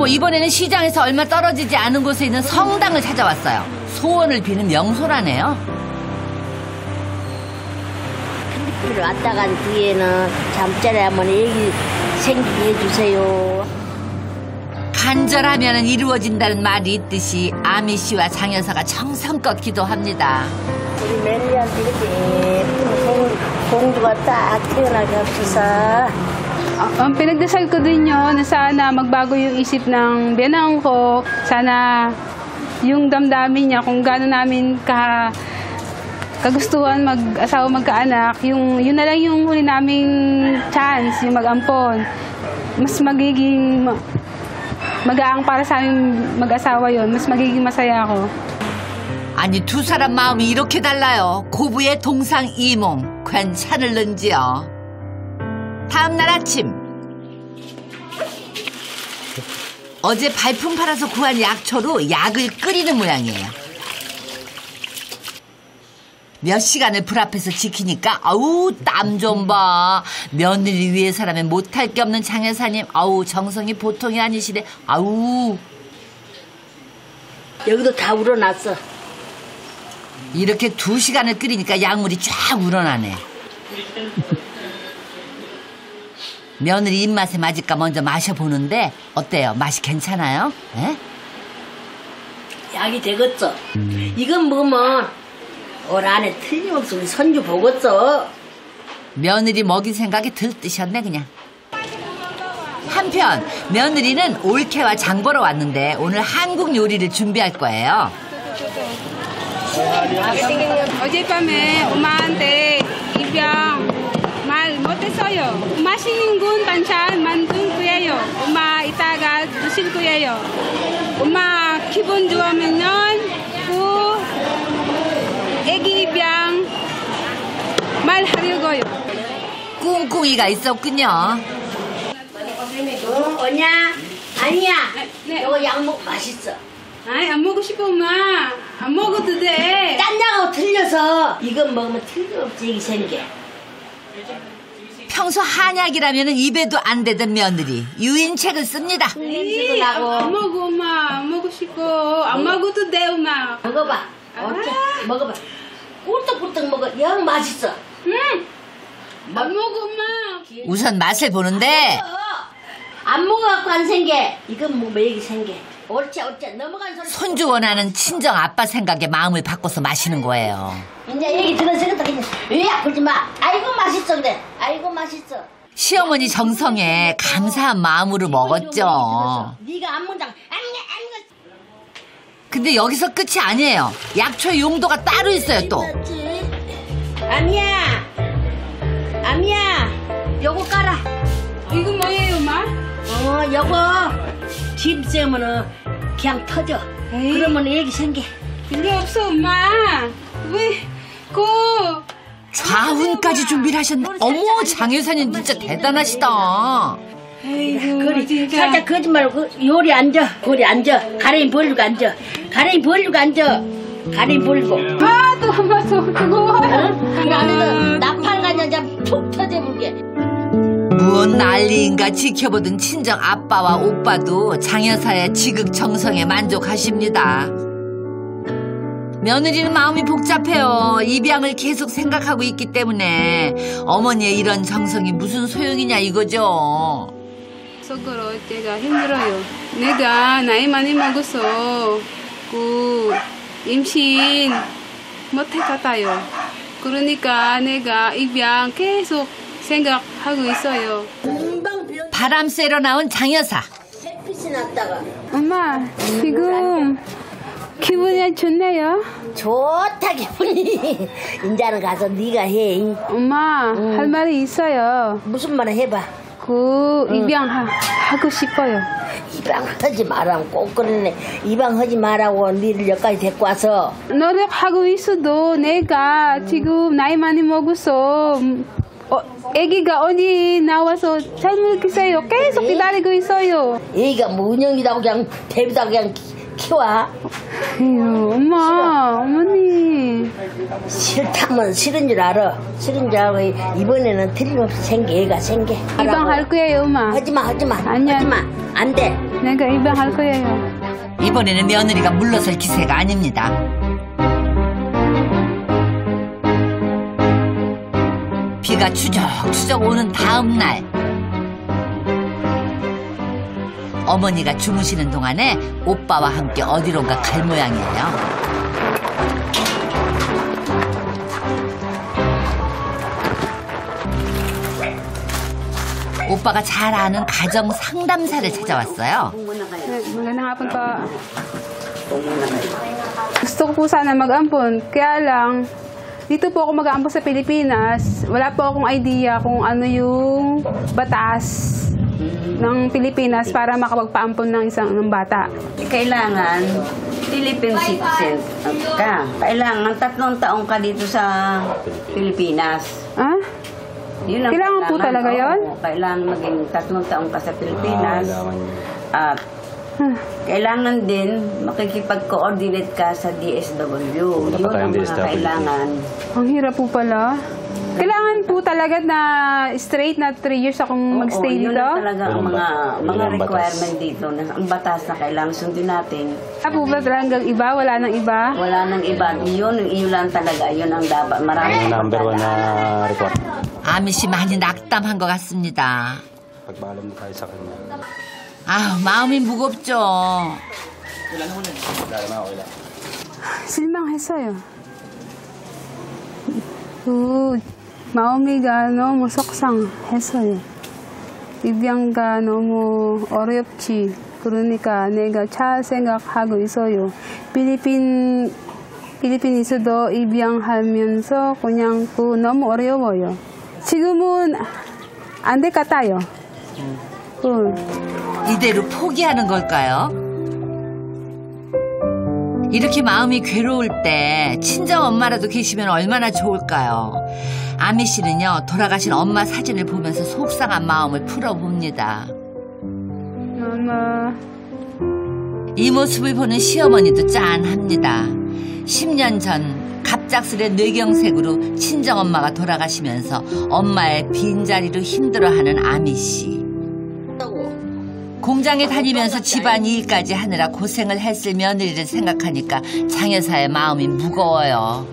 고모 이번에는 시장에서 얼마 떨어지지 않은 곳에 있는 성당을 찾아왔어요. 소원을 비는 명소라네요. 필요로 왔다 간 뒤에는 잠자리 한번 얘기 생기게 해주세요. 간절하면 이루어진다는 말이 있듯이 아미 씨와 장 여사가 정성껏 기도합니다. 우리 멜리한테 이렇게 공주가 딱 태어나게 합시다. Ah, Ang pinagdasal ko din yun na sana magbago yung isip ng biyanang ko. Sana yung damdamin niya kung gaano namin ka kagustuhan mag-asawa magkaanak, yung, yun na lang yung huli naming chance, yung mag-ampon. Mas magiging ma- magaang para sa aming mag-asawa yon mas magiging masaya ako. 아니 두 사람 마음이 이렇게 달라요. 고부의 동상 이몽 괜찮을는지요. 다음 날 아침 어제 발품 팔아서 구한 약초로 약을 끓이는 모양이에요. 몇 시간을 불 앞에서 지키니까 아우 땀 좀 봐. 며느리 위해서라면 못할 게 없는 장 여사님 아우 정성이 보통이 아니시네. 아우 여기도 다 우러났어. 이렇게 두 시간을 끓이니까 약물이 쫙 우러나네. 며느리 입맛에 맞을까 먼저 마셔보는데 어때요? 맛이 괜찮아요? 예? 약이 되겠어. 이건 먹으면 올 안에 틀림없이 우리 선주 보겠어. 며느리 먹인 생각이 들뜨셨네 그냥. 한편 며느리는 올케와 장 보러 왔는데 오늘 한국 요리를 준비할 거예요. 어젯밤에 엄마한테 입양 말 못했어요. 맛있는 군 반찬 만들 거예요. 엄마 이따가 드실 거예요. 엄마 기분 좋으면은 그 애기 입양 말하려고요. 꿍꿍이가 있었군요. 응, 언냐? 아니야. 네. 이거 약먹 맛있어. 아이 안 먹고 싶어 엄마. 안 먹어도 돼. 딴 약하고 틀려서 이건 먹으면 틀림없이 이게 생겨. 평소 한약이라면 입에도 안 대던 며느리 유인책을 씁니다. 냄새도 이, 안, 나고. 안 먹어 엄마. 안 먹고 싶어. 안 먹어도 돼 엄마. 먹어봐. 어째? 먹어봐. 꿀떡꿀떡 먹어. 영 맛있어. 응. 안 먹어 엄마. 우선 맛을 보는데 안 먹어 갖고 안 생겨. 이건 뭐 매기 생겨. 옳지 옳지 넘어간 소리. 손주 원하는 친정 아빠 생각에 마음을 바꿔서 마시는 거예요. 이제 얘기 들었으니까 그냥 으악 그러지 마. 아이고 맛있어 그래. 아이고 맛있어. 시어머니 정성에 감사한 마음으로 먹었죠. 네가 안 아니야. 근데 여기서 끝이 아니에요. 약초의 용도가 따로 있어요 또. 아미야. 아미야. 요거 깔아. 이거 뭐예요 엄마? 어 요거 김 쐬면은 그냥 터져. 에이. 그러면 얘기 생겨. 필요 없어 엄마. 왜? 그 좌훈까지 준비를 하셨네. 어머 장 여사님 진짜 대단하시다. 에이구 그래 진짜. 살짝 거짓말 그 요리 앉아. 거리 앉아. 가랭이 벌리고 앉아. 가랭이 벌리고 앉아. 가랭이 벌리고. 아, 또 엄마 또 그거. 응? 그 안에서 나팔 가냐 툭 터져볼게. 무언 난리인가 지켜보던 친정 아빠와 오빠도 장 여사의 지극정성에 만족하십니다. 며느리는 마음이 복잡해요. 입양을 계속 생각하고 있기 때문에 어머니의 이런 정성이 무슨 소용이냐 이거죠. 속으로 제가 힘들어요. 내가 나이 많이 먹어서 그 임신 것 같아요. 그러니까 내가 입양 계속 생각하고 있어요. 바람 쐬러 나온 장 여사. 햇빛이 났다가 엄마, 지금 기분이 좋네요. 좋다 기분이. 인자는 가서 네가 해. 엄마, 할 말이 있어요. 무슨 말을 해봐. 그 입양하고 싶어요. 입양하지 마라. 꼭 그러네. 입양하지 마라고 니를 여기까지 데리고 와서. 노력하고 있어도 내가 지금 나이 많이 먹어서 음, 어, 아기가 어디 나와서 잘 모르겠어요. 계속 기다리고 있어요. 얘가 뭐 은영이다고 그냥 데비다 그냥 키- 키워. 아유, 엄마, 어머니. 싫다면 싫은 줄 알아. 싫은 줄 알고 이번에는 틀림없이 생겨. 얘가 생겨. 입양할 거예요, 엄마. 하지마 하지마 아니야. 하지마 안 돼. 내가 입양할 거예요. 이번에는 며느리가 물러설 기세가 아닙니다. 비가 추적추적 오는 다음 날 어머니가 주무시는 동안에 오빠와 함께 어디론가 갈 모양이에요. 오빠가 잘 아는 가정 상담사를 찾아왔어요. Gusto ko po sana dito po ako mag-aampon sa Pilipinas. Wala po akong idea kung ano yung batas ng Pilipinas para makapagpaampon ng isang ng bata. Kailangan Philippine citizen ka. Kailangan tatlong taong ka dito sa Pilipinas. Ah? Yun ang Kailangan po talaga yun? Oo, kailangan maging tatlong taong ka sa Pilipinas. At kailangan din makikipag-coordinate ka sa DSW. Yun Dapat tayong ang mga DSW. kailangan. Ang hirap po pala. Kailangan po talaga na straight na 3 years akong magstay Oo, yun dito. ang talaga ang Yun ang mga, ba- yun mga ang batas. requirement dito. Na, ang batas na kailangan sundin natin. Wala po ba talagang iba? Wala nang iba? Wala nang iba. Yun, yun lang talaga. Yun ang dapat. Marami Yung number one na requirement. 아미 씨 많이 낙담한 것 같습니다. Pagbalam mo tayo sa kanya. 아 마음이 무겁죠. 실망했어요. 그 마음이가 너무 속상했어요. 입양가 너무 어렵지. 그러니까 내가 잘 생각하고 있어요. 필리핀 필리핀에서도 입양하면서 그냥 그 너무 어려워요. 지금은 안 될 것 같아요. 그 이대로 포기하는 걸까요? 이렇게 마음이 괴로울 때 친정 엄마라도 계시면 얼마나 좋을까요? 아미 씨는요 돌아가신 엄마 사진을 보면서 속상한 마음을 풀어봅니다. 엄마 이 모습을 보는 시어머니도 짠합니다. 10년 전 갑작스레 뇌경색으로 친정엄마가 돌아가시면서 엄마의 빈자리로 힘들어하는 아미 씨. 공장에 다니면서 집안 일까지 하느라 고생을 했을 며느리를 생각하니까 장 여사의 마음이 무거워요.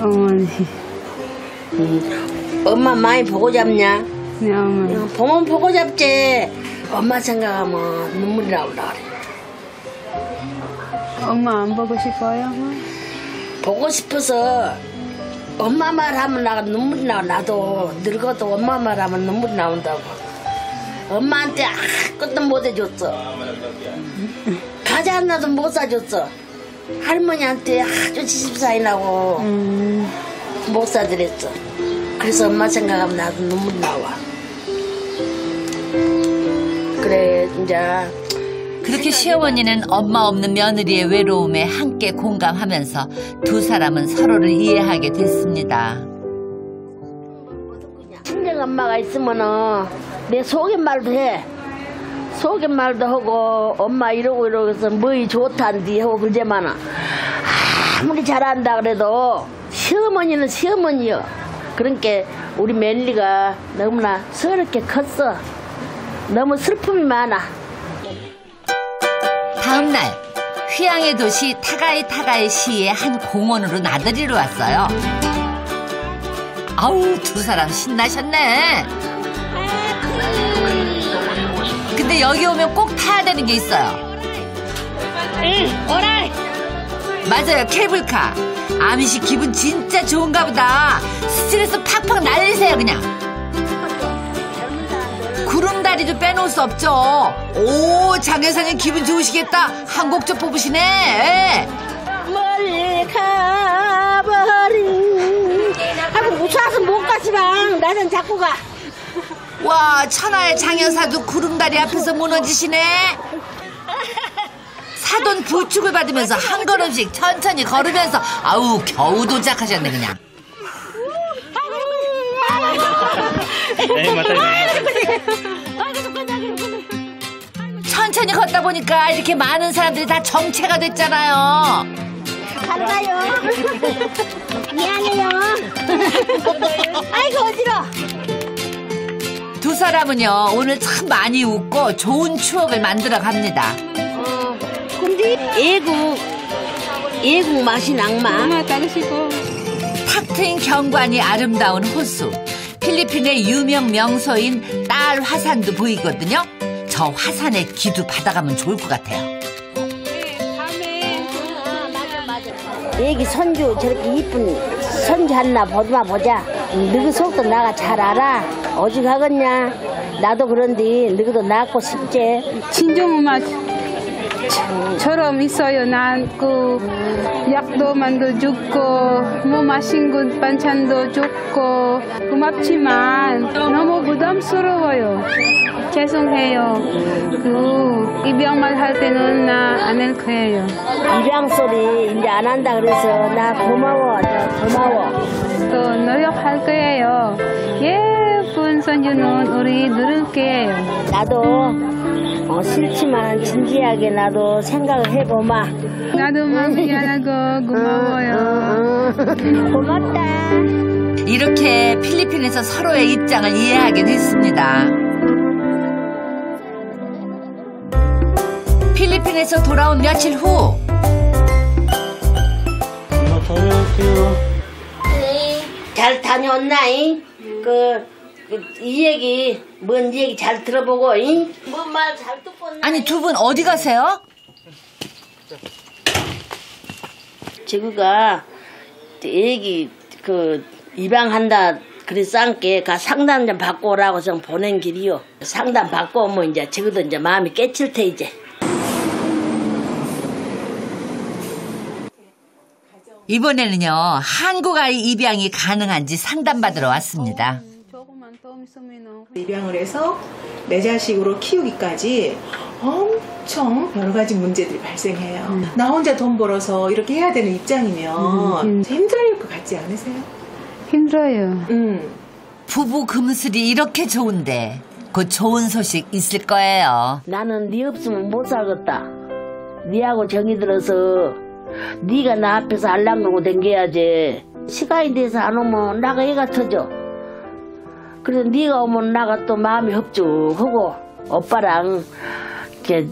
어머니 엄마 많이 보고 잡냐? 네 어머니 어, 보면 보고 잡지. 엄마 생각하면 눈물이 나온다 그래. 엄마 안 보고 싶어요? 보고 싶어서 엄마 말하면 나 눈물이 나. 나도 늙어도 엄마 말하면 눈물이 나온다고. 엄마한테 아무것도 못 해줬어. 과자 하나도 못 사줬어. 할머니한테 아주 지십사이 나고 음, 못 사드렸어. 그래서 엄마 생각하면 나도 눈물 나와. 그래 이제 그렇게 시어머니는 엄마 없는 며느리의 외로움에 함께 공감하면서 두 사람은 서로를 이해하게 됐습니다. 친정 엄마가 있으면은 내 속인말도 해. 속인말도 하고 엄마 이러고 이러고 해서 뭐이 좋단디 하고 그러지만은 아무리 잘한다 그래도 시어머니는 시어머니여. 그러니까 우리 멜리가 너무나 서럽게 컸어. 너무 슬픔이 많아. 다음 날 휘양의 도시 타가이 타가이 시의 한 공원으로 나들이로 왔어요. 아우 두 사람 신나셨네. 근데 여기 오면 꼭 타야 되는 게 있어요. 맞아요 케이블카. 아미 씨 기분 진짜 좋은가 보다. 스트레스 팍팍 날리세요 그냥. 구름다리도 빼놓을 수 없죠. 오, 장 여사님 기분 좋으시겠다. 한 곡 좀 뽑으시네. 예. 멀리 가버린. 아이고 무서워서 못 가지만 나는 자꾸 가. 와, 천하의 장 여사도 구름다리 앞에서 무너지시네. 사돈 부축을 받으면서 한 걸음씩 천천히 걸으면서 아우 겨우 도착하셨네 그냥. 천천히 걷다 보니까 이렇게 많은 사람들이 다 정체가 됐잖아요. 잘 가요. 미안해요. 아이고 어지러. 두두 사람은요 오늘 참 많이 웃고 좋은 추억을 만들어 갑니다. 어, 근데 애국 애국 맛이 낭만. 엄마 따르시고. 탁 트인 경관이 아름다운 호수. 필리핀의 유명 명소인 딸 화산도 보이거든요. 저 화산에 기도 받아가면 좋을 것 같아요. 애기 손주 저렇게 이쁜 손주 하나 보자 보자. 너그 속도 나가 잘 알아. 오죽하겠냐. 나도 그런데 너도 낳고 싶지. 친정 엄마 처럼 있어요. 난 그 약도 만들어줬고 뭐 맛있는 반찬도 줬고 고맙지만 너무 부담스러워요. 죄송해요. 그 입양만 할 때는 나 안 할 거예요. 입양 소리 이제 안 한다 그래서 나 고마워. 저 고마워. 또 노력할 거예요. 예쁜 손주는 우리 누를게요. 나도 어, 싫지만 진지하게 나도 생각을 해보마. 나도 마음 미안하고 고마워요. 응, 고맙다. 이렇게 필리핀에서 서로의 입장을 이해하게 됐습니다. 필리핀에서 돌아온 며칠 후. 잘 다녀왔나잉? 그, 그, 이 얘기, 뭔 얘기 잘 들어보고, 잉? 뭔말 잘 듣고? 아니 두 분 어디 가세요? 지구가 애기, 그, 입양한다. 그래서 싼게 가 상담 좀 받고 오라고 좀 보낸 길이요. 상담 받고 오면 이제 지구도 이제 마음이 깨칠 테 이제. 이번에는요 한국 아이 입양이 가능한지 상담받으러 왔습니다. 입양을 해서 내 자식으로 키우기까지 엄청 여러 가지 문제들이 발생해요. 나 혼자 돈 벌어서 이렇게 해야 되는 입장이면 힘들 것 같지 않으세요? 힘들어요. 음. 부부 금슬이 이렇게 좋은데 곧 좋은 소식 있을 거예요. 나는 네 없으면 못 살겠다. 네하고 정이 들어서 네가 나 앞에서 알랑거고 댕겨야지. 시간이 돼서 안 오면 나가 애가 터져. 그래서 네가 오면 나가 또 마음이 흡죽하고 오빠랑 이렇게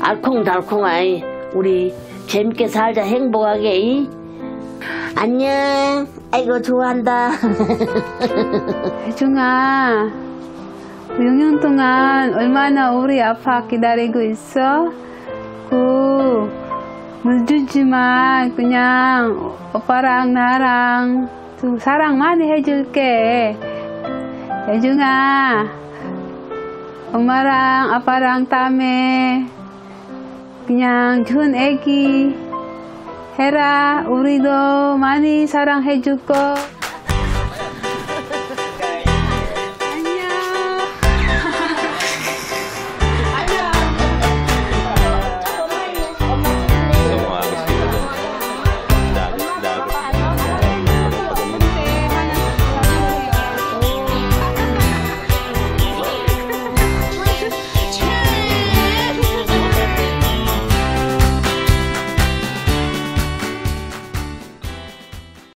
알콩달콩하이 우리 재밌게 살자 행복하게 이? 안녕. 아이고 좋아한다. 혜중아, 6년 동안 얼마나 우리 아빠 기다리고 있어? 그, 물주지만 그냥 오빠랑 나랑 좀 사랑 많이 해줄게. 혜중아, 엄마랑 아빠랑 다음에 그냥 좋은 애기 해라. 우리도 많이 사랑해줄 거.